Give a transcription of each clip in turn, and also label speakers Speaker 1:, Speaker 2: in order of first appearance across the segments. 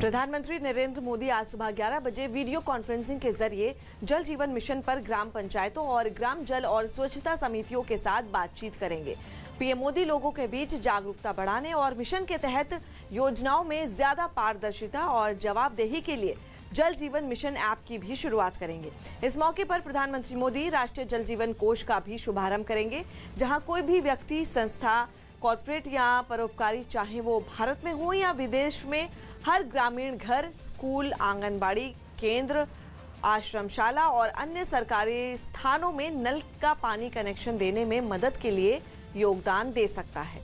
Speaker 1: प्रधानमंत्री नरेंद्र मोदी आज सुबह 11 बजे वीडियो कॉन्फ्रेंसिंग के ज़रिए जल जीवन मिशन पर ग्राम पंचायतों और ग्राम जल और स्वच्छता समितियों के साथ बातचीत करेंगे। पीएम मोदी लोगों के बीच जागरूकता बढ़ाने और मिशन के तहत योजनाओं में ज़्यादा पारदर्शिता और जवाबदेही के लिए जल जीवन मिशन ऐप की भी शुरुआत करेंगे। इस मौके पर प्रधानमंत्री मोदी राष्ट्रीय जल जीवन कोष का भी शुभारंभ करेंगे, जहाँ कोई भी व्यक्ति, संस्था, कॉरपोरेट या परोपकारी, चाहे वो भारत में हो या विदेश में हर ग्रामीण घर, स्कूल, आंगनबाड़ी केंद्र, आश्रमशाला और अन्य सरकारी स्थानों में नल का पानी कनेक्शन देने में मदद के लिए योगदान दे सकता है।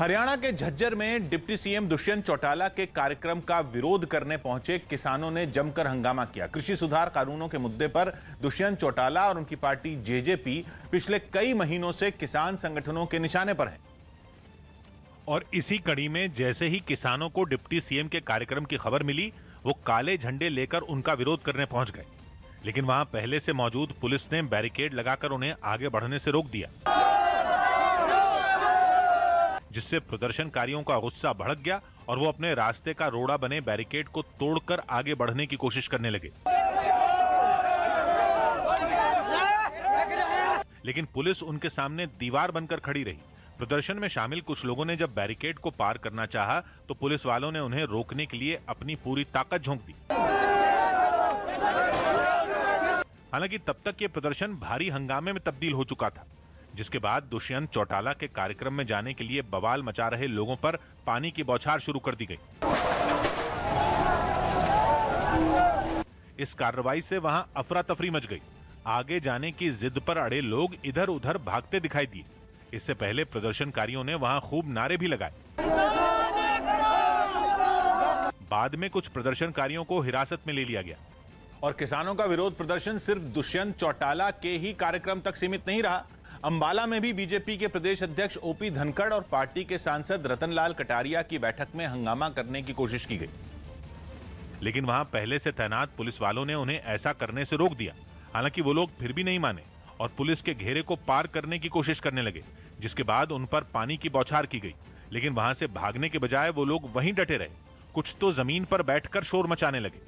Speaker 2: हरियाणा के झज्जर में डिप्टी सीएम दुष्यंत चौटाला के कार्यक्रम का विरोध करने पहुँचे किसानों ने जमकर हंगामा किया। कृषि सुधार कानूनों के मुद्दे पर दुष्यंत चौटाला और उनकी पार्टी जेजेपी पिछले कई महीनों से किसान संगठनों के निशाने पर है।
Speaker 3: और इसी कड़ी में जैसे ही किसानों को डिप्टी सीएम के कार्यक्रम की खबर मिली, वो काले झंडे लेकर उनका विरोध करने पहुँच गए। लेकिन वहाँ पहले से मौजूद पुलिस ने बैरिकेड लगाकर उन्हें आगे बढ़ने से रोक दिया। जिससे प्रदर्शनकारियों का गुस्सा भड़क गया और वो अपने रास्ते का रोड़ा बने बैरिकेड को तोड़कर आगे बढ़ने की कोशिश करने लगे। लेकिन पुलिस उनके सामने दीवार बनकर खड़ी रही। प्रदर्शन में शामिल कुछ लोगों ने जब बैरिकेड को पार करना चाहा तो पुलिस वालों ने उन्हें रोकने के लिए अपनी पूरी ताकत झोंक दी। हालाँकि तब तक ये प्रदर्शन भारी हंगामे में तब्दील हो चुका था, जिसके बाद दुष्यंत चौटाला के कार्यक्रम में जाने के लिए बवाल मचा रहे लोगों पर पानी की बौछार शुरू कर दी गई। इस कार्रवाई से वहाँ अफरा तफरी मच गई। आगे जाने की जिद पर अड़े लोग इधर उधर भागते दिखाई दिए। इससे पहले प्रदर्शनकारियों ने वहाँ खूब नारे भी लगाए। बाद में कुछ प्रदर्शनकारियों को हिरासत में ले लिया गया।
Speaker 2: और किसानों का विरोध प्रदर्शन सिर्फ़ दुष्यंत चौटाला के ही कार्यक्रम तक सीमित नहीं रहा। अंबाला में भी बीजेपी के प्रदेश अध्यक्ष ओपी धनखड़ और पार्टी के सांसद रतनलाल कटारिया की बैठक में हंगामा करने की कोशिश की गई।
Speaker 3: लेकिन वहाँ पहले से तैनात पुलिस वालों ने उन्हें ऐसा करने से रोक दिया। हालाँकि वो लोग फिर भी नहीं माने और पुलिस के घेरे को पार करने की कोशिश करने लगे। जिसके बाद उन पर पानी की बौछार की गई। लेकिन वहाँ से भागने के बजाय वो लोग वहीं डटे रहे। कुछ तो ज़मीन पर बैठकर शोर मचाने लगे।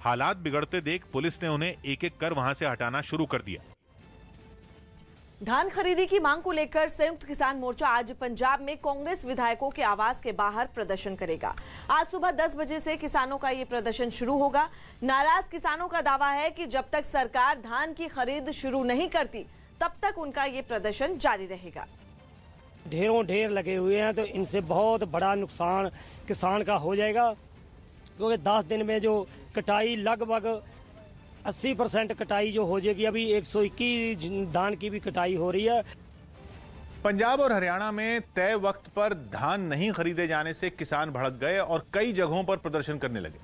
Speaker 3: हालात बिगड़ते देख पुलिस ने उन्हें एक एक कर वहाँ से हटाना शुरू कर दिया।
Speaker 1: धान खरीदी की मांग को लेकर संयुक्त किसान मोर्चा आज पंजाब में कांग्रेस विधायकों के आवास के बाहर प्रदर्शन करेगा। आज सुबह 10 बजे से किसानों का ये प्रदर्शन शुरू होगा। नाराज़ किसानों का दावा है कि जब तक सरकार धान की खरीद शुरू नहीं करती, तब तक उनका ये प्रदर्शन जारी रहेगा।
Speaker 4: ढेरों ढेर लगे हुए हैं तो इनसे बहुत बड़ा नुकसान किसान का हो जाएगा। क्योंकि 10 दिन में जो कटाई लगभग 80 परसेंट कटाई जो हो जाएगी। अभी 121 धान की भी कटाई हो रही है।
Speaker 2: पंजाब और हरियाणा में तय वक्त पर धान नहीं खरीदे जाने से किसान भड़क गए और कई जगहों पर प्रदर्शन करने लगे।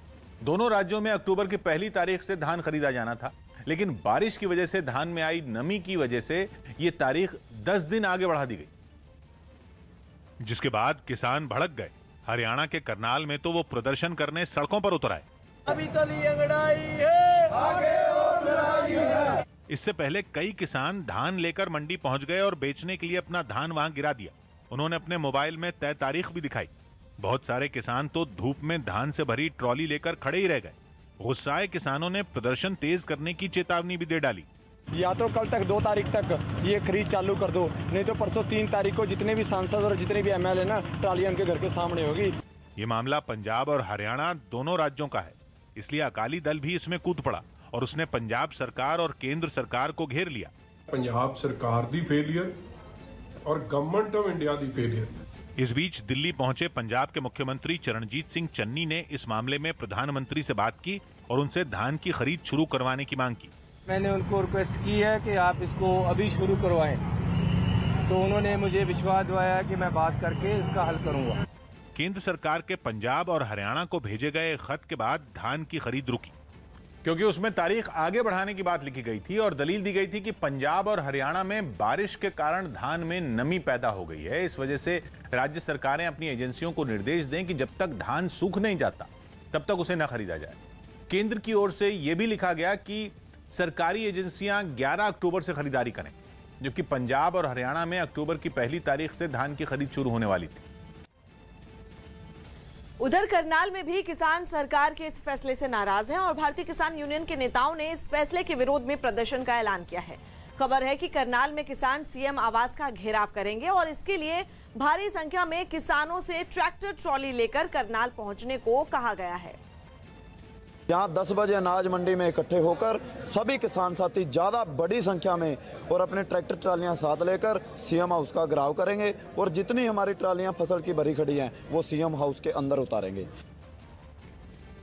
Speaker 2: दोनों राज्यों में अक्टूबर की पहली तारीख से धान खरीदा जाना था लेकिन बारिश की वजह से धान में आई नमी की वजह से ये तारीख 10 दिन आगे बढ़ा दी गई।
Speaker 3: जिसके बाद किसान भड़क गए। हरियाणा के करनाल में तो वो प्रदर्शन करने सड़कों पर उतर आए।
Speaker 5: अभी तो अंगड़ाई है। आगे और लड़ाई है
Speaker 3: इससे पहले कई किसान धान लेकर मंडी पहुँच गए और बेचने के लिए अपना धान वहाँ गिरा दिया। उन्होंने अपने मोबाइल में तय तारीख भी दिखाई। बहुत सारे किसान तो धूप में धान से भरी ट्रॉली लेकर खड़े ही रह गए। गुस्साए किसानों ने प्रदर्शन तेज करने की चेतावनी भी दे डाली।
Speaker 6: या तो कल तक दो तारीख तक ये खरीद चालू कर दो नहीं तो परसों तीन तारीख को जितने भी सांसद और जितने भी एमएलए ना ट्रालियाँ उनके घर के सामने होगी।
Speaker 3: ये मामला पंजाब और हरियाणा दोनों राज्यों का है। इसलिए अकाली दल भी इसमें कूद पड़ा और उसने पंजाब सरकार और केंद्र सरकार को घेर लिया।
Speaker 7: पंजाब सरकार दी फेलियर और गवर्नमेंट ऑफ़ इंडिया दी फेलियर
Speaker 3: इस बीच दिल्ली पहुँचे पंजाब के मुख्यमंत्री चरणजीत सिंह चन्नी ने इस मामले में प्रधानमंत्री से बात की और उनसे धान की खरीद शुरू करवाने की मांग की।
Speaker 5: मैंने उनको रिक्वेस्ट की है कि आप इसको अभी शुरू करवाएँ। तो उन्होंने मुझे विश्वास दिलाया कि मैं बात करके इसका हल करूँगा।
Speaker 3: केंद्र सरकार के पंजाब और हरियाणा को भेजे गए खत के बाद धान की खरीद रुकी।
Speaker 2: क्योंकि उसमें तारीख आगे बढ़ाने की बात लिखी गई थी और दलील दी गई थी कि पंजाब और हरियाणा में बारिश के कारण धान में नमी पैदा हो गई है। इस वजह से राज्य सरकारें अपनी एजेंसियों को निर्देश दें कि जब तक धान सूख नहीं जाता, तब तक उसे न खरीदा जाए। केंद्र की ओर से यह भी लिखा गया कि सरकारी एजेंसियाँ 11 अक्टूबर से खरीदारी करें, जबकि पंजाब और हरियाणा में अक्टूबर की पहली तारीख से धान की खरीद शुरू होने वाली थी।
Speaker 1: उधर करनाल में भी किसान सरकार के इस फैसले से नाराज़ हैं और भारतीय किसान यूनियन के नेताओं ने इस फैसले के विरोध में प्रदर्शन का ऐलान किया है। खबर है कि करनाल में किसान सीएम आवास का घेराव करेंगे और इसके लिए भारी संख्या में किसानों से ट्रैक्टर ट्रॉली लेकर करनाल पहुँचने को कहा गया है।
Speaker 6: यहाँ 10 बजे अनाज मंडी में इकट्ठे होकर सभी किसान साथी ज़्यादा बड़ी संख्या में और अपने ट्रैक्टर ट्रालियाँ साथ लेकर सीएम हाउस का घराव करेंगे और जितनी हमारी ट्रालियाँ फ़सल की भरी खड़ी हैं वो सीएम हाउस के अंदर उतारेंगे।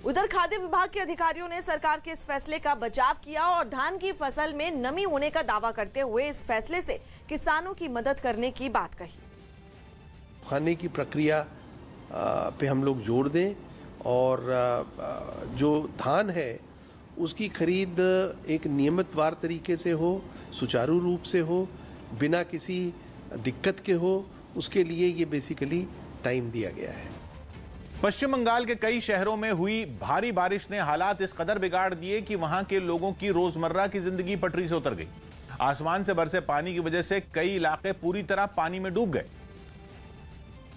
Speaker 1: उधर खाद्य विभाग के अधिकारियों ने सरकार के इस फैसले का बचाव किया और धान की फ़सल में नमी होने का दावा करते हुए इस फैसले से किसानों की मदद करने की बात कही।
Speaker 8: खाने की प्रक्रिया पे हम लोग ज़ोर दें। और जो धान है, उसकी खरीद एक नियमितवार तरीके से हो, सुचारू रूप से हो, बिना किसी दिक्कत के हो, उसके लिए ये बेसिकली टाइम दिया गया है।
Speaker 2: पश्चिम बंगाल के कई शहरों में हुई भारी बारिश ने हालात इस कदर बिगाड़ दिए कि वहाँ के लोगों की रोज़मर्रा की ज़िंदगी पटरी से उतर गई। आसमान से बरसे पानी की वजह से कई इलाके पूरी तरह पानी में डूब गए।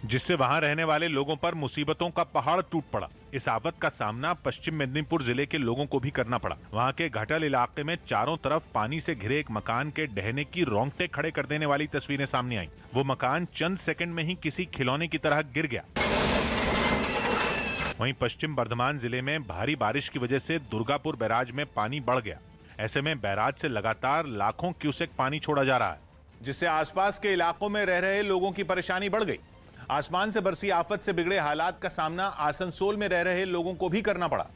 Speaker 3: जिससे वहाँ रहने वाले लोगों पर मुसीबतों का पहाड़ टूट पड़ा। इस आफत का सामना पश्चिम मेदिनीपुर ज़िले के लोगों को भी करना पड़ा। वहाँ के घटल इलाके में चारों तरफ़ पानी से घिरे एक मकान के डहने की रोंगटे खड़े कर देने वाली तस्वीरें सामने आई। वो मकान चंद सेकंड में ही किसी खिलौने की तरह गिर गया। वहीं पश्चिम बर्धमान ज़िले में भारी बारिश की वजह से दुर्गापुर बैराज में पानी बढ़ गया। ऐसे में बैराज से लगातार लाखों क्यूसेक पानी छोड़ा जा रहा है।
Speaker 2: जिससे आसपास के इलाकों में रह रहे लोगों की परेशानी बढ़ गई। आसमान से बरसी आफत से बिगड़े हालात का सामना आसनसोल में रह रहे लोगों को भी करना पड़ा।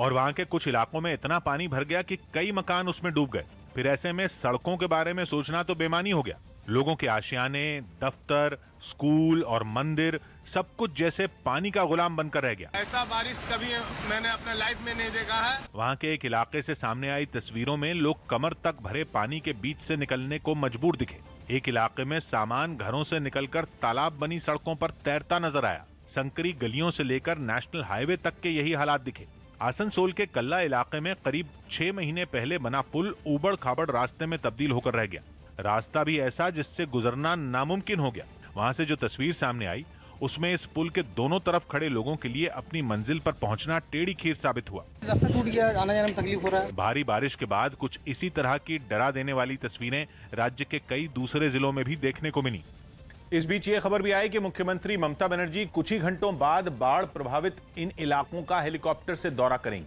Speaker 3: और वहाँ के कुछ इलाकों में इतना पानी भर गया कि कई मकान उसमें डूब गए। फिर ऐसे में सड़कों के बारे में सोचना तो बेमानी हो गया। लोगों के आशियाने दफ्तर स्कूल और मंदिर सब कुछ जैसे पानी का गुलाम बनकर रह गया।
Speaker 9: ऐसा बारिश कभी मैंने अपने लाइफ में नहीं देखा है।
Speaker 3: वहाँ के एक इलाके से सामने आई तस्वीरों में लोग कमर तक भरे पानी के बीच से निकलने को मजबूर दिखे। एक इलाके में सामान घरों से निकलकर तालाब बनी सड़कों पर तैरता नज़र आया। संकरी गलियों से लेकर नेशनल हाईवे तक के यही हालात दिखे। आसनसोल के कल्ला इलाके में करीब छह महीने पहले बना पुल उबड़ खाबड़ रास्ते में तब्दील होकर रह गया। रास्ता भी ऐसा जिससे गुजरना नामुमकिन हो गया। वहाँ से जो तस्वीर सामने आई उसमें इस पुल के दोनों तरफ़ खड़े लोगों के लिए अपनी मंजिल पर पहुँचना टेढ़ी खीर साबित हुआ।
Speaker 10: रास्ता टूट गया आना जाने में तकलीफ़ हो रहा है।
Speaker 3: भारी बारिश के बाद कुछ इसी तरह की डरा देने वाली तस्वीरें राज्य के कई दूसरे जिलों में भी देखने को मिली।
Speaker 2: इस बीच ये खबर भी आई कि मुख्यमंत्री ममता बनर्जी कुछ ही घंटों बाद बाढ़ प्रभावित इन इलाकों का हेलीकॉप्टर से दौरा करेंगी।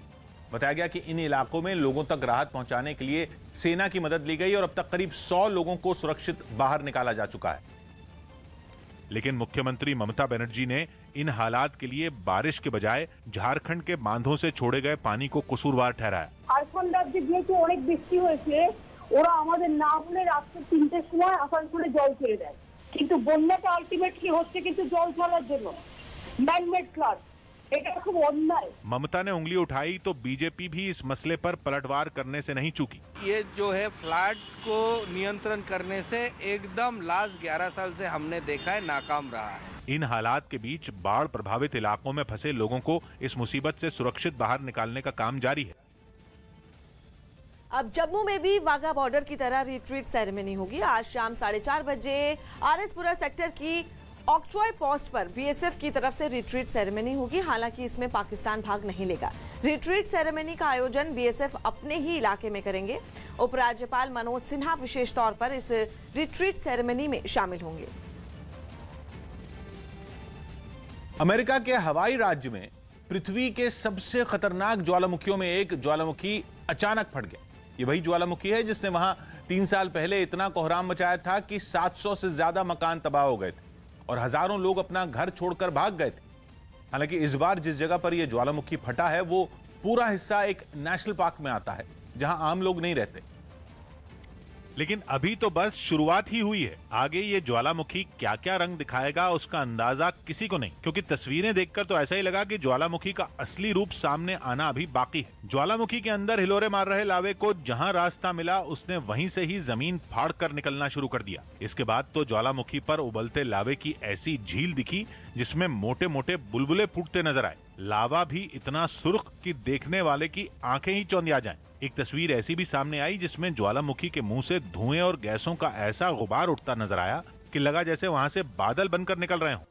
Speaker 2: बताया गया कि इन इलाकों में लोगों तक राहत पहुँचाने के लिए सेना की मदद ली गई और अब तक करीब 100 लोगों को सुरक्षित बाहर निकाला जा चुका है।
Speaker 3: लेकिन मुख्यमंत्री ममता बनर्जी ने इन हालात के लिए बारिश के बजाय झारखंड के बांधों से छोड़े गए पानी को कसूरवार ठहराया
Speaker 11: ঝাড়খণ্ড রাজ্যে যেহেতু অনেক বৃষ্টি হয়েছে ওরা আমাদের না বলে রাত্রে তিনটের সময় আসানসোলে জল ছেড়ে দেয় কিন্তু বন্যাটা আলটিমেটলি হচ্ছে কিন্তু জল ছাড়ার জন্য ম্যানমেড ফ্লাড এটা খুব অন্যায়
Speaker 3: ममता ने उंगली उठाई तो बीजेपी भी इस मसले पर पलटवार करने से नहीं चूकी।
Speaker 5: ये जो है फ्लैट को नियंत्रण करने से एकदम लास्ट 11 साल से हमने देखा है नाकाम रहा है।
Speaker 3: इन हालात के बीच बाढ़ प्रभावित इलाकों में फंसे लोगों को इस मुसीबत से सुरक्षित बाहर निकालने का काम जारी है।
Speaker 1: अब जम्मू में भी वाघा बॉर्डर की तरह रिट्रीट सेरेमनी होगी। आज शाम साढ़े चार बजे आरएसपुरा सेक्टर की ऑक्ट्रॉय पोस्ट पर बीएसएफ की तरफ़ से रिट्रीट सेरेमनी होगी। हालाँकि इसमें पाकिस्तान भाग नहीं लेगा। रिट्रीट सेरेमनी का आयोजन बीएसएफ अपने ही इलाके में करेंगे। उपराज्यपाल मनोज सिन्हा विशेष तौर पर इस रिट्रीट सेरेमनी में शामिल होंगे।
Speaker 2: अमेरिका के हवाई राज्य में पृथ्वी के सबसे खतरनाक ज्वालामुखियों में एक ज्वालामुखी अचानक फट गया। ये वही ज्वालामुखी है जिसने वहाँ तीन साल पहले इतना कोहराम मचाया था कि 700 से ज़्यादा मकान तबाह हो गए थे। और हज़ारों लोग अपना घर छोड़कर भाग गए थे। हालाँकि इस बार जिस जगह पर यह ज्वालामुखी फटा है, वो पूरा हिस्सा एक नेशनल पार्क में आता है, जहाँ आम लोग नहीं रहते।
Speaker 3: लेकिन अभी तो बस शुरुआत ही हुई है। आगे ये ज्वालामुखी क्या क्या रंग दिखाएगा, उसका अंदाज़ा किसी को नहीं। क्योंकि तस्वीरें देखकर तो ऐसा ही लगा कि ज्वालामुखी का असली रूप सामने आना अभी बाकी है। ज्वालामुखी के अंदर हिलोरे मार रहे लावे को जहाँ रास्ता मिला, उसने वहीं से ही ज़मीन फाड़ कर निकलना शुरू कर दिया। इसके बाद तो ज्वालामुखी पर उबलते लावे की ऐसी झील दिखी जिसमें मोटे मोटे बुलबुले फूटते नज़र आए। लावा भी इतना सुर्ख कि देखने वाले की आँखें ही चौंधिया जाएँ। एक तस्वीर ऐसी भी सामने आई जिसमें ज्वालामुखी के मुँह से धुएँ और गैसों का ऐसा गुबार उठता नज़र आया कि लगा जैसे वहाँ से बादल बनकर निकल रहे हों।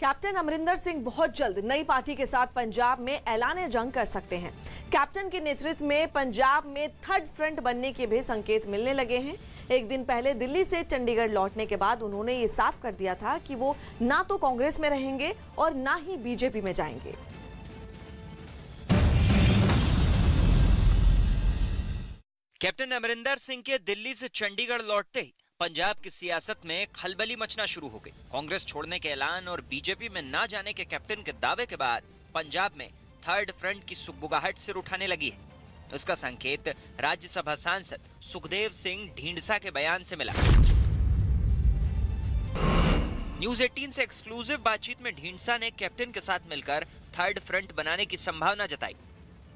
Speaker 1: कैप्टन अमरिंदर सिंह बहुत जल्द नई पार्टी के साथ पंजाब में ऐलान जंग कर सकते हैं। कैप्टन के नेतृत्व में पंजाब में थर्ड फ्रंट बनने के भी संकेत मिलने लगे हैं। एक दिन पहले दिल्ली से चंडीगढ़ लौटने के बाद उन्होंने ये साफ़ कर दिया था कि वो ना तो कांग्रेस में रहेंगे और ना ही बीजेपी में जाएँगे।
Speaker 12: कैप्टन अमरिंदर सिंह के दिल्ली से चंडीगढ़ लौटते ही पंजाब की सियासत में खलबली मचना शुरू हो गई। कांग्रेस छोड़ने के ऐलान और बीजेपी में ना जाने के कैप्टन के दावे के बाद पंजाब में थर्ड फ्रंट की सुगबुगाहट सिर उठाने लगी है। इसका संकेत राज्यसभा सांसद सुखदेव सिंह ढींडसा के बयान से मिला। न्यूज़ 18 से एक्सक्लूसिव बातचीत में ढींडसा ने कैप्टन के साथ मिलकर थर्ड फ्रंट बनाने की संभावना जताई।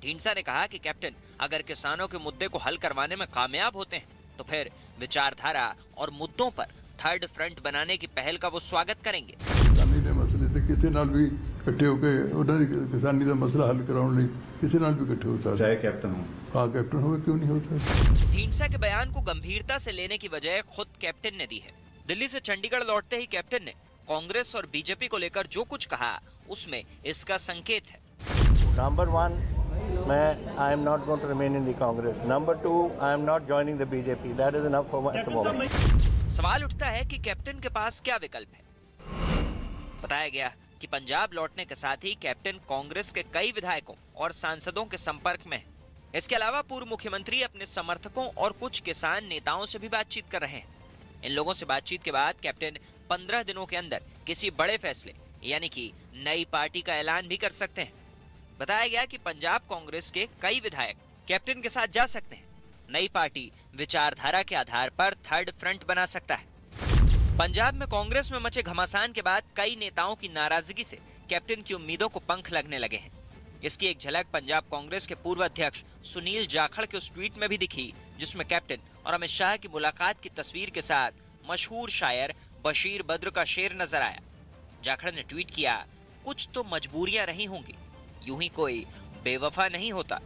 Speaker 12: ढींडसा ने कहा कि कैप्टन, अगर किसानों के मुद्दे को हल करवाने में कामयाब होते हैं तो फिर विचारधारा और मुद्दों पर थर्ड फ्रंट बनाने की पहल का वो स्वागत करेंगे।
Speaker 13: ਕਿਸਾਨੀ ਦੇ ਮਸਲੇ ਤੇ ਕਿਸੇ ਨਾਲ ਵੀ ਇਕੱਠੇ ਹੋ ਕੇ ਉਹਨਾਂ ਦੀ ਕਿਸਾਨੀ ਦਾ ਮਸਲਾ ਹੱਲ ਕਰਾਉਣ ਲਈ ਕਿਸੇ ਨਾਲ ਵੀ ਇਕੱਠੇ ਹੋ ਸਕਦੇ ਚਾਹੇ ਕੈਪਟਨ ਹੋ ਹਾਂ ਕੈਪਟਨ ਹੋਵੇ क्यों नहीं हो सकता
Speaker 12: ढींडसा के बयान को गंभीरता से लेने की वजह खुद कैप्टन ने दी है दिल्ली से चंडीगढ़ लौटते ही कैप्टन ने कांग्रेस और बीजेपी को लेकर जो कुछ कहा उसमें इसका संकेत है
Speaker 14: Number one, मैं I am not going to remain in the Congress. Number two, I am not joining the BJP. That is enough for me at the moment.
Speaker 12: सवाल उठता है कि कैप्टन के पास क्या विकल्प है बताया गया कि पंजाब लौटने के साथ ही कैप्टन कांग्रेस के कई विधायकों और सांसदों के संपर्क में है। इसके अलावा पूर्व मुख्यमंत्री अपने समर्थकों और कुछ किसान नेताओं से भी बातचीत कर रहे हैं। इन लोगों से बातचीत के बाद कैप्टन पंद्रह दिनों के अंदर किसी बड़े फैसले, यानी कि नई पार्टी का ऐलान भी कर सकते हैं। बताया गया कि पंजाब कांग्रेस के कई विधायक कैप्टन के साथ जा सकते हैं। नई पार्टी विचारधारा के आधार पर थर्ड फ्रंट बना सकता है। पंजाब में कांग्रेस में मचे घमासान के बाद कई नेताओं की नाराज़गी से कैप्टन की उम्मीदों को पंख लगने लगे हैं। इसकी एक झलक पंजाब कांग्रेस के पूर्व अध्यक्ष सुनील जाखड़ के उस ट्वीट में भी दिखी, जिसमें कैप्टन और अमित शाह की मुलाकात की तस्वीर के साथ मशहूर शायर बशीर बद्र का शेर नज़र आया। जाखड़ ने ट्वीट किया, कुछ तो मजबूरियाँ रही होंगी, यूँ ही कोई बेवफा नहीं होता।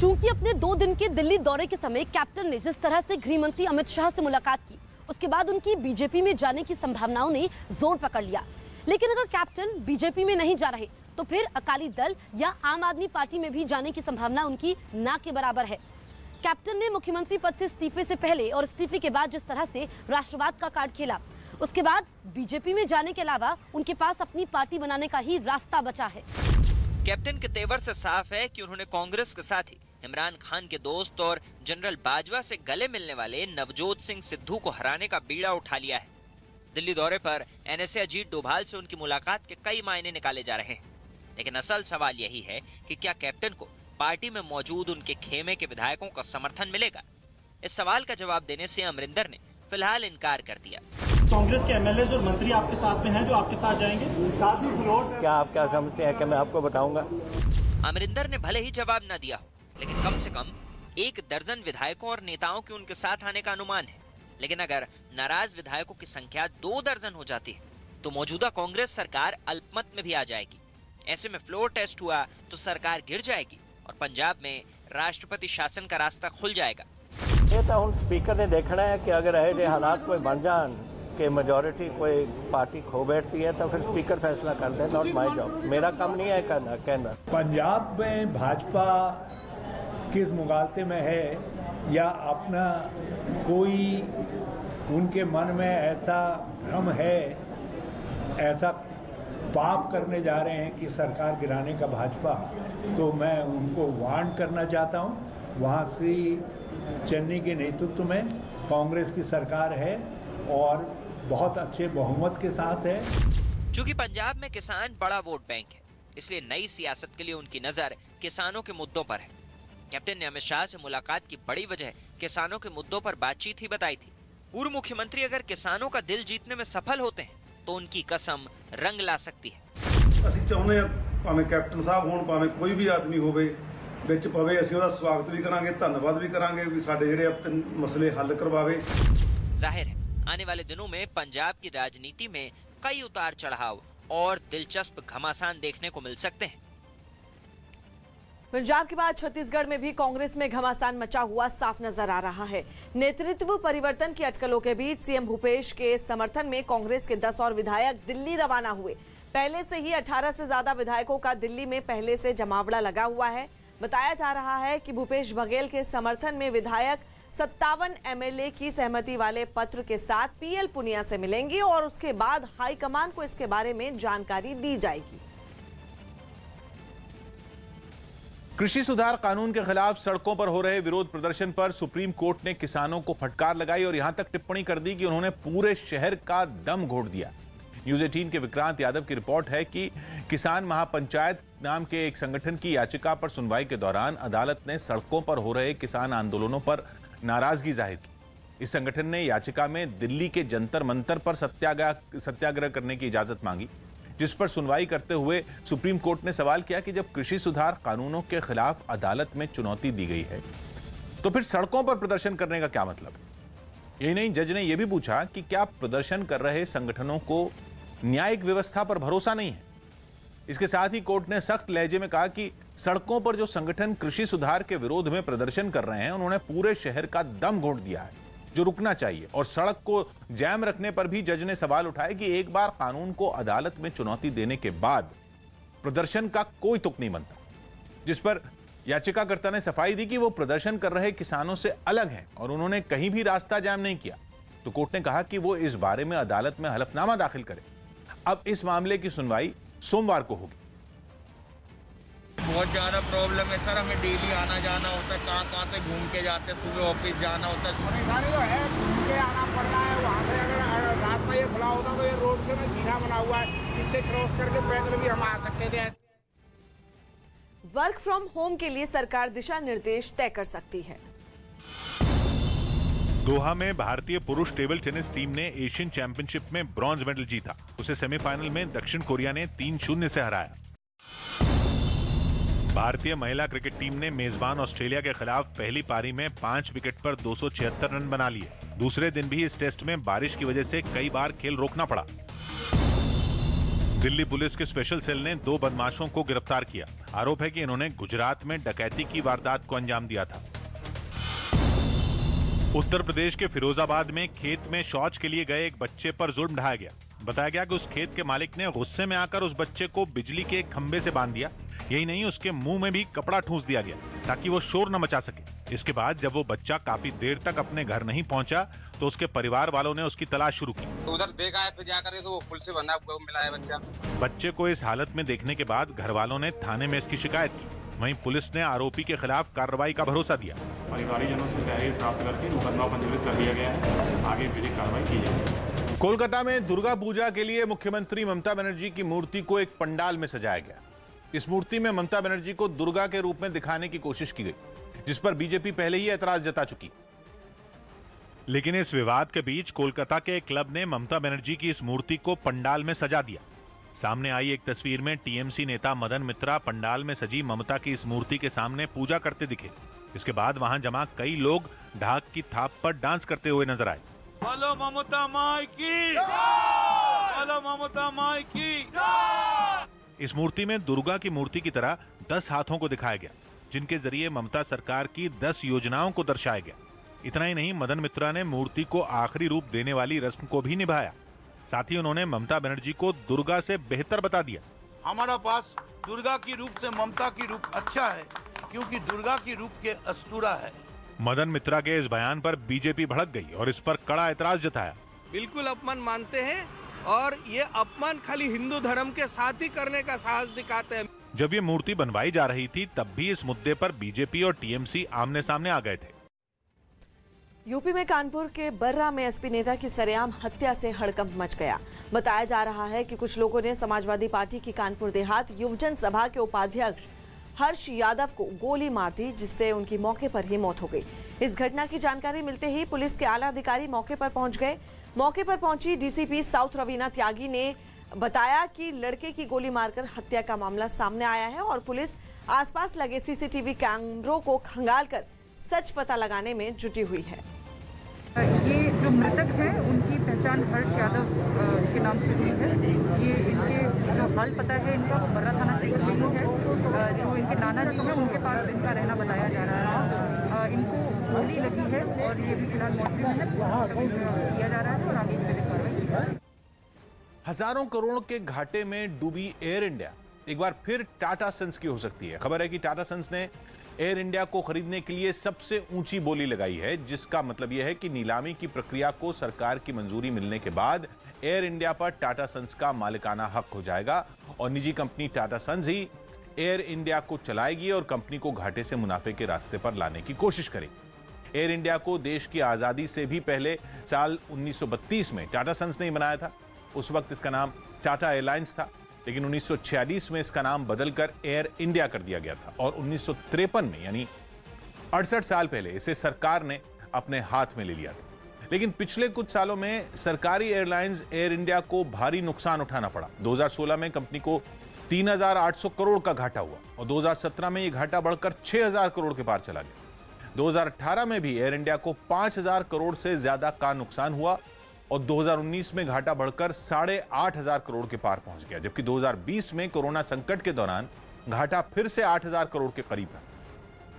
Speaker 15: चूँकि अपने दो दिन के दिल्ली दौरे के समय कैप्टन ने जिस तरह से गृह मंत्री अमित शाह से मुलाकात की उसके बाद उनकी बीजेपी में जाने की संभावनाओं ने ज़ोर पकड़ लिया। लेकिन अगर कैप्टन बीजेपी में नहीं जा रहे तो फिर अकाली दल या आम आदमी पार्टी में भी जाने की संभावना उनकी ना के बराबर है। कैप्टन ने मुख्यमंत्री पद से इस्तीफे से पहले और इस्तीफे के बाद जिस तरह से राष्ट्रवाद का कार्ड खेला, उसके बाद बीजेपी में जाने के अलावा उनके पास अपनी पार्टी बनाने का ही रास्ता बचा है।
Speaker 12: कैप्टन के तेवर से साफ़ है कि उन्होंने कांग्रेस के साथ ही इमरान खान के दोस्त और जनरल बाजवा से गले मिलने वाले नवजोत सिंह सिद्धू को हराने का बीड़ा उठा लिया है। दिल्ली दौरे पर एनएसए अजीत डोभाल से उनकी मुलाकात के कई मायने निकाले जा रहे हैं। लेकिन असल सवाल यही है कि क्या कैप्टन को पार्टी में मौजूद उनके खेमे के विधायकों का समर्थन मिलेगा? इस सवाल का जवाब देने से अमरिंदर ने फ़िलहाल इनकार कर दिया।
Speaker 16: कांग्रेस के एमएलए और मंत्री आपके साथ में हैं जो आपके साथ जाएँगे? साथ में
Speaker 14: क्या आप क्या समझते हैं कि मैं आपको बताऊँगा?
Speaker 12: अमरिंदर ने भले ही जवाब न दिया हो लेकिन कम से कम एक दर्जन विधायकों और नेताओं के उनके साथ आने का अनुमान है। लेकिन अगर नाराज़ विधायकों की संख्या दो दर्जन हो जाती है तो मौजूदा कांग्रेस सरकार अल्पमत में भी आ जाएगी। ऐसे में फ्लोर टेस्ट हुआ तो सरकार गिर जाएगी और पंजाब में राष्ट्रपति शासन का रास्ता खुल जाएगा।
Speaker 14: ये तो हम स्पीकर ने देखना है कि अगर ये हालात कोई बन जान के मेजोरिटी कोई पार्टी खो बैठती है तो फिर स्पीकर फैसला कर दे नॉट माय जॉब मेरा काम नहीं है कहना कहना।
Speaker 17: पंजाब में भाजपा किस मुगालते में है या अपना कोई उनके मन में ऐसा भ्रम है, ऐसा पाप करने जा रहे हैं कि सरकार गिराने का भाजपा तो मैं उनको वार्न करना चाहता हूँ। वहाँ श्री चन्नी के नेतृत्व में कांग्रेस की सरकार है और बहुत अच्छे बहुमत के साथ है।
Speaker 12: चूँकि पंजाब में किसान बड़ा वोट बैंक है, इसलिए नई सियासत के लिए उनकी नज़र किसानों के मुद्दों पर है। कैप्टन ने अमित शाह से मुलाकात की बड़ी वजह किसानों के मुद्दों पर बातचीत ही बताई थी पूर्व मुख्यमंत्री अगर किसानों का दिल जीतने में सफल होते हैं तो उनकी कसम रंग ला सकती है
Speaker 18: ਅਸੀਂ ਚਾਹੁੰਦੇ ਆ ਭਾਵੇਂ ਕੈਪਟਨ ਸਾਹਿਬ ਹੋਣ ਭਾਵੇਂ ਕੋਈ ਵੀ ਆਦਮੀ ਹੋਵੇ ਵਿੱਚ ਪਵੇ ਅਸੀਂ ਉਹਦਾ ਸਵਾਗਤ ਵੀ ਕਰਾਂਗੇ ਧੰਨਵਾਦ ਵੀ ਕਰਾਂਗੇ ਵੀ ਸਾਡੇ ਜਿਹੜੇ ਆਪਣੇ ਮਸਲੇ ਹੱਲ ਕਰਵਾਵੇ
Speaker 12: जाहिर है आने वाले दिनों में पंजाब की राजनीति में कई उतार चढ़ाव और दिलचस्प घमासान देखने को मिल सकते हैं
Speaker 1: पंजाब के बाद छत्तीसगढ़ में भी कांग्रेस में घमासान मचा हुआ साफ़ नज़र आ रहा है। नेतृत्व परिवर्तन की अटकलों के बीच सीएम भूपेश के समर्थन में कांग्रेस के 10 और विधायक दिल्ली रवाना हुए। पहले से ही 18 से ज़्यादा विधायकों का दिल्ली में पहले से जमावड़ा लगा हुआ है। बताया जा रहा है कि भूपेश बघेल के समर्थन में विधायक सत्तावन एमएलए की सहमति वाले पत्र के साथ पीएल पुनिया से मिलेंगे और उसके बाद हाईकमान को इसके बारे में जानकारी दी जाएगी।
Speaker 2: कृषि सुधार कानून के खिलाफ सड़कों पर हो रहे विरोध प्रदर्शन पर सुप्रीम कोर्ट ने किसानों को फटकार लगाई और यहाँ तक टिप्पणी कर दी कि उन्होंने पूरे शहर का दम घोट दिया। न्यूज़ एटीन के विक्रांत यादव की रिपोर्ट है कि किसान महापंचायत नाम के एक संगठन की याचिका पर सुनवाई के दौरान अदालत ने सड़कों पर हो रहे किसान आंदोलनों पर नाराज़गी ज़ाहिर की। इस संगठन ने याचिका में दिल्ली के जंतर मंतर पर सत्याग्रह सत्याग्रह करने की इजाज़त मांगी। जिस पर सुनवाई करते हुए सुप्रीम कोर्ट ने सवाल किया कि जब कृषि सुधार कानूनों के खिलाफ अदालत में चुनौती दी गई है तो फिर सड़कों पर प्रदर्शन करने का क्या मतलब? यही नहीं, जज ने यह भी पूछा कि क्या प्रदर्शन कर रहे संगठनों को न्यायिक व्यवस्था पर भरोसा नहीं है? इसके साथ ही कोर्ट ने सख्त लहजे में कहा कि सड़कों पर जो संगठन कृषि सुधार के विरोध में प्रदर्शन कर रहे हैं, उन्होंने पूरे शहर का दम घोट दिया है। जो रुकना चाहिए। और सड़क को जैम रखने पर भी जज ने सवाल उठाया कि एक बार कानून को अदालत में चुनौती देने के बाद प्रदर्शन का कोई तुक नहीं बनता। जिस पर याचिकाकर्ता ने सफ़ाई दी कि वो प्रदर्शन कर रहे किसानों से अलग हैं और उन्होंने कहीं भी रास्ता जाम नहीं किया। तो कोर्ट ने कहा कि वो इस बारे में अदालत में हलफनामा दाखिल करे। अब इस मामले की सुनवाई सोमवार को होगी।
Speaker 19: बहुत ज़्यादा प्रॉब्लम है सर हमें डेली आना जाना होता है कहाँ कहाँ से घूम के जाते हैं सुबह ऑफ़िस जाना होता है।
Speaker 20: परेशानी तो है घूम के आना पड़ रहा है वहाँ से अगर रास्ता ये खुला होता तो ये रोड से ना जीना बना हुआ है इससे क्रॉस करके पैदल भी हम आ सकते थे।
Speaker 1: वर्क फ्रॉम होम के लिए सरकार दिशा निर्देश तय कर सकती है।
Speaker 3: दोहा में भारतीय पुरुष टेबल टेनिस टीम ने एशियन चैंपियनशिप में ब्रॉन्ज मेडल जीता। उसे सेमीफाइनल में दक्षिण कोरिया ने तीन शून्य से हराया। भारतीय महिला क्रिकेट टीम ने मेजबान ऑस्ट्रेलिया के खिलाफ पहली पारी में पाँच विकेट पर दो सौ छिहत्तर रन बना लिए। दूसरे दिन भी इस टेस्ट में बारिश की वजह से कई बार खेल रोकना पड़ा। दिल्ली पुलिस के स्पेशल सेल ने दो बदमाशों को गिरफ़्तार किया। आरोप है कि इन्होंने गुजरात में डकैती की वारदात को अंजाम दिया था। उत्तर प्रदेश के फिरोजाबाद में खेत में शौच के लिए गए एक बच्चे पर जुल्म ढाया गया। बताया गया कि उस खेत के मालिक ने गुस्से में आकर उस बच्चे को बिजली के एक खंभे से बाँध दिया। यही नहीं उसके मुँह में भी कपड़ा ठूस दिया गया ताकि वो शोर न मचा सके। इसके बाद जब वो बच्चा काफ़ी देर तक अपने घर नहीं पहुँचा तो उसके परिवार वालों ने उसकी तलाश शुरू की।
Speaker 21: तो उधर देखा है फिर जाकर तो वो फुल से बंधा मिला है बच्चा।
Speaker 3: बच्चे को इस हालत में देखने के बाद घर वालों ने थाने में इसकी शिकायत की। वहीं पुलिस ने आरोपी के खिलाफ कार्रवाई का भरोसा दिया।
Speaker 22: जनों से तहरीर प्राप्त करके मुकदमा पंजीकृत कर दिया गया है। आगे विधिक कार्रवाई की जाएगी।
Speaker 2: कोलकाता में दुर्गा पूजा के लिए मुख्यमंत्री ममता बनर्जी की मूर्ति को एक पंडाल में सजाया गया। इस मूर्ति में ममता बनर्जी को दुर्गा के रूप में दिखाने की कोशिश की गई जिस पर बीजेपी पहले ही ऐतराज जता चुकी।
Speaker 3: लेकिन इस विवाद के बीच कोलकाता के एक क्लब ने ममता बनर्जी की इस मूर्ति को पंडाल में सजा दिया। सामने आई एक तस्वीर में टीएमसी नेता मदन मित्रा पंडाल में सजी ममता की इस मूर्ति के सामने पूजा करते दिखे। इसके बाद वहाँ जमा कई लोग ढाक की थाप पर डांस करते हुए नज़र आए।
Speaker 23: बोलो ममता माई की। बोलो ममता माई की।
Speaker 3: इस मूर्ति में दुर्गा की मूर्ति की तरह दस हाथों को दिखाया गया जिनके ज़रिए ममता सरकार की दस योजनाओं को दर्शाया गया। इतना ही नहीं मदन मित्रा ने मूर्ति को आखिरी रूप देने वाली रस्म को भी निभाया। साथ ही उन्होंने ममता बनर्जी को दुर्गा से बेहतर बता दिया।
Speaker 23: हमारा पास दुर्गा की रूप से ममता की रूप अच्छा है क्योंकि दुर्गा की रूप के अस्तूरा है।
Speaker 3: मदन मित्रा के इस बयान पर बीजेपी भड़क गई और इस पर कड़ा एतराज़ जताया।
Speaker 24: बिल्कुल अपमान मानते हैं और ये अपमान खाली हिंदू धर्म के साथ ही करने का साहस दिखाते हैं।
Speaker 3: जब ये मूर्ति बनवाई जा रही थी तब भी इस मुद्दे पर बीजेपी और टीएमसी आमने सामने आ गए थे।
Speaker 1: यूपी में कानपुर के बर्रा में एसपी नेता की सरेआम हत्या से हड़कंप मच गया। बताया जा रहा है कि कुछ लोगों ने समाजवादी पार्टी की कानपुर देहात युवजन सभा के उपाध्यक्ष हर्ष यादव को गोली मार दी जिससे उनकी मौके पर ही मौत हो गई। इस घटना की जानकारी मिलते ही पुलिस के आला अधिकारी मौके पर पहुँच गए। मौके पर पहुँची डीसीपी साउथ रवीना त्यागी ने बताया कि लड़के की गोली मारकर हत्या का मामला सामने आया है और पुलिस आसपास लगे सीसीटीवी कैमरों को खंगाल कर सच पता लगाने में जुटी हुई है।
Speaker 25: ये जो मृतक है, उनकी पहचान हर्ष यादव के नाम से हुई है। ये इनके जो हाल पता है, इनका बर्रा थाना क्षेत्र में है जो इनके नाना जी हैं, उनके पास इनका रहना बताया जा रहा है। इनको लगी है और ये भी फ़िलहाल किया जा रहा है और आगे
Speaker 2: हज़ारों करोड़ के घाटे में डूबी एयर इंडिया। एक बार फिर टाटा सन्स की हो सकती है। खबर है कि टाटा सन्स ने एयर इंडिया को खरीदने के लिए सबसे ऊँची बोली लगाई है, जिसका मतलब यह है कि नीलामी की प्रक्रिया को सरकार की मंजूरी मिलने के बाद एयर इंडिया पर टाटा सन्स का मालिकाना हक हो जाएगा और निजी कंपनी टाटा सन्स ही एयर इंडिया को चलाएगी और कंपनी को घाटे से मुनाफे के रास्ते पर लाने की कोशिश करेगी। एयर इंडिया को देश की आज़ादी से भी पहले साल 1932 में टाटा सन्स ने बनाया था। उस वक्त इसका नाम टाटा एयरलाइंस था लेकिन 1946 में इसका नाम बदलकर एयर इंडिया कर दिया गया था और उन्नीस सौ तिरपन में यानी अड़सठ साल पहले इसे सरकार ने अपने हाथ में ले लिया था। लेकिन पिछले कुछ सालों में सरकारी एयरलाइंस एयर इंडिया को भारी नुकसान उठाना पड़ा। 2016 में कंपनी को 3,800 करोड़ का घाटा हुआ और 2017 में यह घाटा बढ़कर 6,000 करोड़ के पार चला गया। 2018 में भी एयर इंडिया को 5,000 करोड़ से ज़्यादा का नुकसान हुआ और 2019 में घाटा बढ़कर साढ़े आठ हज़ार करोड़ के पार पहुँच गया जबकि 2020 में कोरोना संकट के दौरान घाटा फिर से आठ हज़ार करोड़ के करीब है।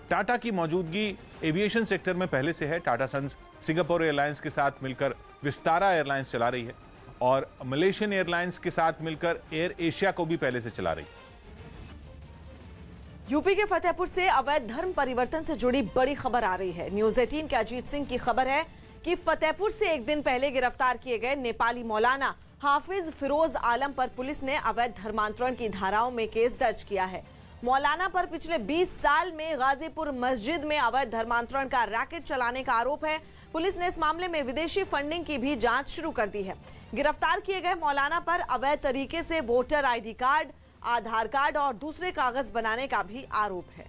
Speaker 2: टाटा की मौजूदगी एविएशन सेक्टर में पहले से है। टाटा सन्स सिंगापुर एयरलाइंस के साथ मिलकर विस्तारा एयरलाइंस चला रही है और मलेशियन एयरलाइंस के साथ मिलकर एयर एशिया को भी पहले से चला रही है।
Speaker 1: यूपी के फतेहपुर से अवैध धर्म परिवर्तन से जुड़ी बड़ी खबर आ रही है। न्यूज़ एटीन के अजीत सिंह की खबर है कि फतेहपुर से एक दिन पहले गिरफ़्तार किए गए नेपाली मौलाना हाफिज फिरोज आलम पर पुलिस ने अवैध धर्मांतरण की धाराओं में केस दर्ज किया है। मौलाना पर पिछले 20 साल में गाजीपुर मस्जिद में अवैध धर्मांतरण का रैकेट चलाने का आरोप है। पुलिस ने इस मामले में विदेशी फंडिंग की भी जाँच शुरू कर दी है। गिरफ़्तार किए गए मौलाना पर अवैध तरीके से voter ID card Aadhaar card और दूसरे कागज़ बनाने का भी आरोप है।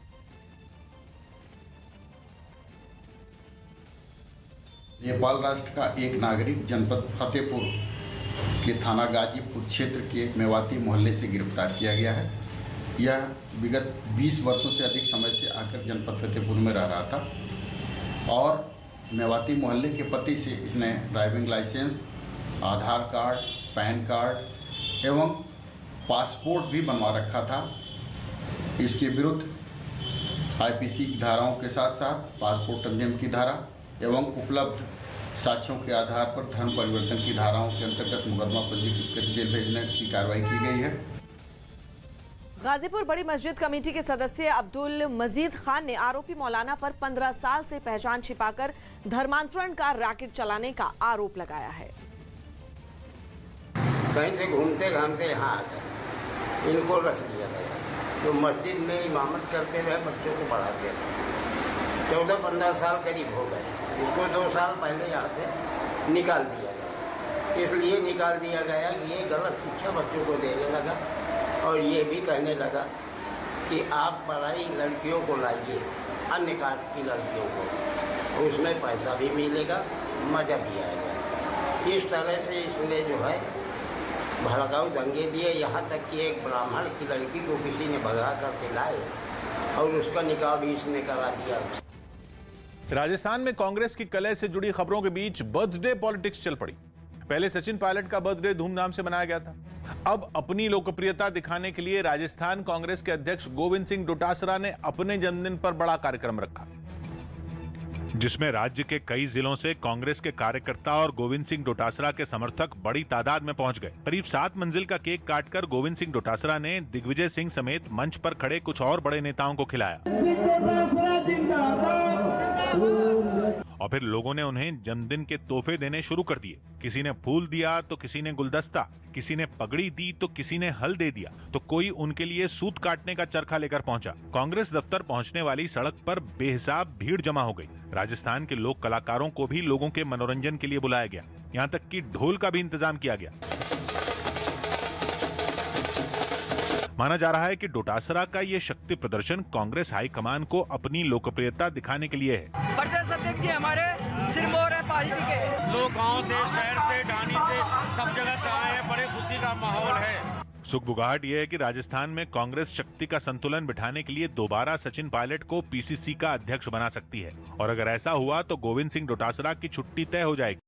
Speaker 26: नेपाल राष्ट्र का एक नागरिक जनपद फतेहपुर के थाना गाजीपुर क्षेत्र के मेवाती मोहल्ले से गिरफ़्तार किया गया है। यह विगत 20 वर्षों से अधिक समय से आकर जनपद फतेहपुर में रह रहा था और मेवाती मोहल्ले के पति से इसने driving licence, Aadhaar card, PAN card एवं पासपोर्ट भी बनवा रखा था। इसके विरुद्ध आईपीसी की धाराओं के साथ साथ पासपोर्ट अधिनियम की धारा एवं उपलब्ध साक्ष्यों के आधार पर धर्म परिवर्तन की धाराओं के अंतर्गत मुकदमा पंजीकृत कर जेल भेजने की कार्रवाई की गई है।
Speaker 1: गाजीपुर बड़ी मस्जिद कमेटी के सदस्य अब्दुल मजीद खान ने आरोपी मौलाना पर 15 साल से पहचान छिपाकर धर्मांतरण का रैकेट चलाने का आरोप लगाया है।
Speaker 27: कहीं से घूमते घामते यहाँ आ गए। इनको रख दिया गया। जो तो मस्जिद में इमामत करते रहे, बच्चों को पढ़ाते रहे चौदह पंद्रह साल करीब हो गए। उसको दो साल पहले यहाँ से निकाल दिया गया। इसलिए निकाल दिया गया कि ये गलत शिक्षा बच्चों को देने लगा और ये भी कहने लगा कि आप पढ़ाई लड़कियों को लाइए, अन्य कास्ट की लड़कियों को। उसमें पैसा भी मिलेगा, मज़ा भी आएगा। इस तरह से इसने जो है भड़काऊ दंगे दिए, यहाँ तक कि एक ब्राह्मण की लड़की को किसी ने भगा करके लाए और उसका निकाह भी इसने करा दिया।
Speaker 2: राजस्थान में कांग्रेस की कलह से जुड़ी खबरों के बीच बर्थडे पॉलिटिक्स चल पड़ी। पहले सचिन पायलट का बर्थडे धूमधाम से मनाया गया था। अब अपनी लोकप्रियता दिखाने के लिए राजस्थान कांग्रेस के अध्यक्ष गोविंद सिंह डोटासरा ने अपने जन्मदिन पर बड़ा कार्यक्रम रखा।
Speaker 3: जिसमें राज्य के कई जिलों से कांग्रेस के कार्यकर्ता और गोविंद सिंह डोटासरा के समर्थक बड़ी तादाद में पहुँच गए। करीब सात मंजिल का केक काटकर गोविंद सिंह डोटासरा ने दिग्विजय सिंह समेत मंच पर खड़े कुछ और बड़े नेताओं को खिलाया। और फिर लोगों ने उन्हें जन्मदिन के तोहफे देने शुरू कर दिए। किसी ने फूल दिया तो किसी ने गुलदस्ता, किसी ने पगड़ी दी तो किसी ने हल दे दिया तो कोई उनके लिए सूत काटने का चरखा लेकर पहुँचा। कांग्रेस दफ्तर पहुँचने वाली सड़क पर बेहिसाब भीड़ जमा हो गई। राजस्थान के लोक कलाकारों को भी लोगों के मनोरंजन के लिए बुलाया गया। यहाँ तक कि ढोल का भी इंतज़ाम किया गया। माना जा रहा है कि डोटासरा का ये शक्ति प्रदर्शन कांग्रेस हाईकमान को अपनी लोकप्रियता दिखाने के लिए है।
Speaker 28: प्रदेश अध्यक्ष जी हमारे सिरमौर है पार्टी के।
Speaker 29: लोग गाँव से शहर से डानी से सब जगह से आए हैं बड़े खुशी का माहौल है।
Speaker 3: सुख बुगाहट यह है कि राजस्थान में कांग्रेस शक्ति का संतुलन बिठाने के लिए दोबारा सचिन पायलट को पीसीसी का अध्यक्ष बना सकती है। और अगर ऐसा हुआ तो गोविंद सिंह डोटासरा की छुट्टी तय हो जाएगी।